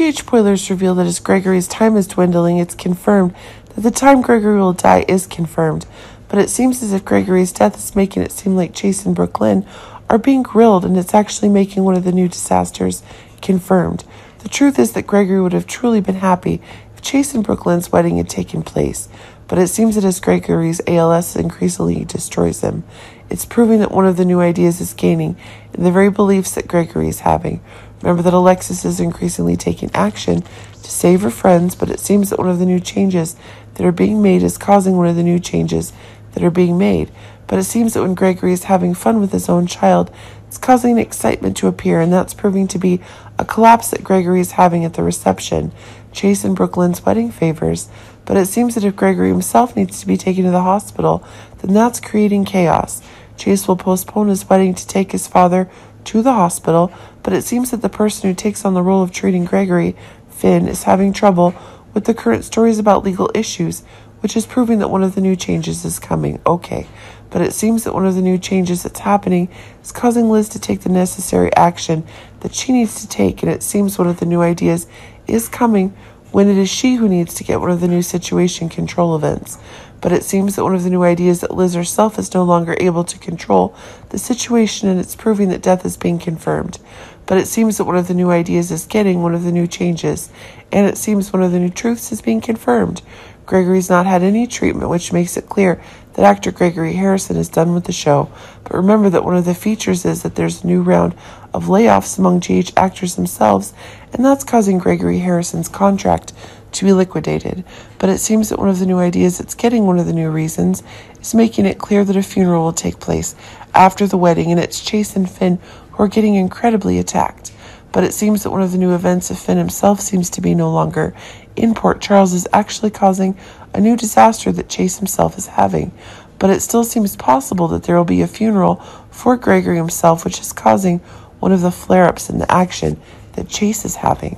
GH spoilers reveal that as Gregory's time is dwindling, it's confirmed that the time Gregory will die is confirmed. But it seems as if Gregory's death is making it seem like Chase and Brook Lynn are being grilled, and it's actually making one of the new disasters confirmed. The truth is that Gregory would have truly been happy if Chase and Brook Lynn's wedding had taken place, but it seems that as Gregory's ALS increasingly destroys him, it's proving that one of the new ideas is gaining in the very beliefs that Gregory is having. Remember that Alexis is increasingly taking action to save her friends, but it seems that one of the new changes that are being made is causing one of the new changes that are being made. But it seems that when Gregory is having fun with his own child, it's causing excitement to appear, and that's proving to be a collapse that Gregory is having at the reception. Chase and Brook Lynn's wedding favors, but it seems that if Gregory himself needs to be taken to the hospital, then that's creating chaos. Chase will postpone his wedding to take his father to the hospital, but it seems that the person who takes on the role of treating Gregory, Finn, is having trouble with the current stories about legal issues, which is proving that one of the new changes is coming. Okay, but it seems that one of the new changes that's happening is causing Liz to take the necessary action that she needs to take, and it seems one of the new ideas is coming when it is she who needs to get one of the new situation control events. But it seems that one of the new ideas that Liz herself is no longer able to control the situation and it's proving that death is being confirmed. But it seems that one of the new ideas is getting one of the new changes, and it seems one of the new truths is being confirmed. Gregory's not had any treatment, which makes it clear that actor Gregory Harrison is done with the show. But remember that one of the features is that there's a new round of layoffs among GH actors themselves, and that's causing Gregory Harrison's contract to be liquidated. But it seems that one of the new ideas that's getting one of the new reasons is making it clear that a funeral will take place after the wedding, and it's Chase and Finn who are getting incredibly attacked. But it seems that one of the new events of Finn himself seems to be no longer in Port Charles is actually causing a new disaster that Chase himself is having. But it still seems possible that there will be a funeral for Gregory himself, which is causing one of the flare ups in the action that Chase is having.